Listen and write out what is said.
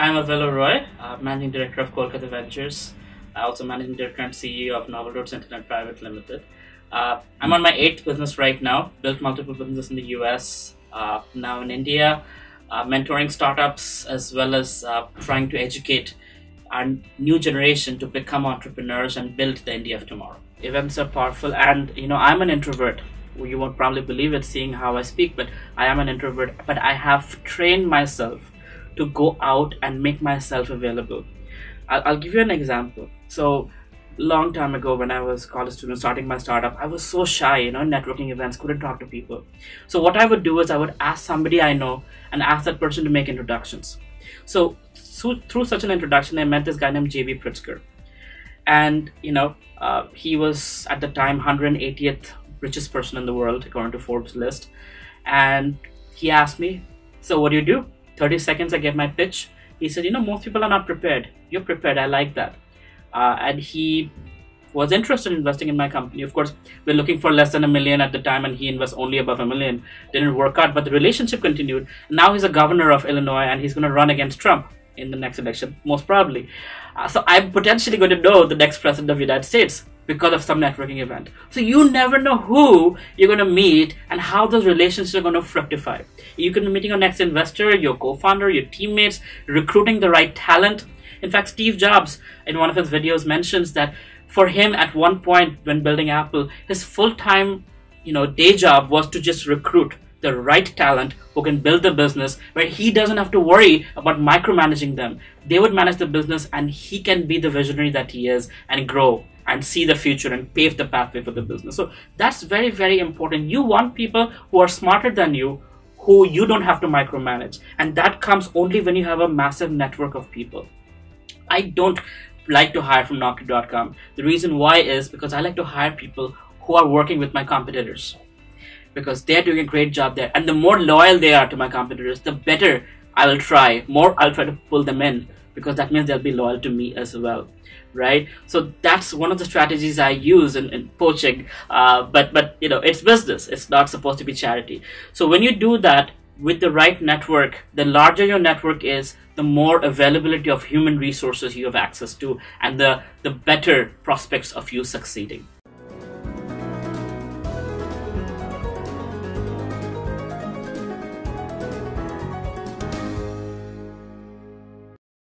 Velo Roy, uh, Managing Director of Kolkata Ventures, uh, also Managing Director and CEO of Novel Roads Internet Private Limited. Uh, I'm on my eighth business right now, built multiple businesses in the US, uh, now in India, uh, mentoring startups as well as uh, trying to educate our new generation to become entrepreneurs and build the India of tomorrow. Events are powerful, and you know, I'm an introvert you won't probably believe it seeing how I speak, but I am an introvert. But I have trained myself to go out and make myself available. I'll, I'll give you an example. So, long time ago when I was college student starting my startup, I was so shy, you know, networking events, couldn't talk to people. So what I would do is I would ask somebody I know and ask that person to make introductions. So through, through such an introduction, I met this guy named JB Pritzker. And, you know, uh, he was at the time 180th richest person in the world according to Forbes list. And he asked me, "So what do you do?" Thirty seconds, I gave my pitch. He said, "You know, most people are not prepared. You're prepared. I like that." Uh, and he was interested in investing in my company. Of course, we're looking for less than a million at the time, and he invests only above a million. Didn't work out, but the relationship continued. Now he's a governor of Illinois, and he's going to run against Trump in the next election, most probably. Uh, so I'm potentially going to know the next president of the United States because of some networking event. So you never know who you're going to meet and how those relationships are going to fructify. You can be meeting your next investor, your co-founder, your teammates, recruiting the right talent. In fact, Steve Jobs, in one of his videos, mentions that for him, at one point when building Apple, his full-time, you know, day job was to just recruit the right talent who can build the business where he doesn't have to worry about micromanaging them. They would manage the business and he can be the visionary that he is and grow and see the future and pave the pathway for the business. So that's very, very important. You want people who are smarter than you, who you don't have to micromanage. And that comes only when you have a massive network of people. I don't like to hire from Naukri.com. The reason why is because I like to hire people who are working with my competitors. Because they're doing a great job there. And the more loyal they are to my competitors, the better I will try. More I'll try to pull them in because that means they'll be loyal to me as well right? So that's one of the strategies i use in, in poaching uh, but but you know it's business. It's not supposed to be charity. So when you do that with the right network the larger your network is the more availability of human resources you have access to and the the better prospects of you succeeding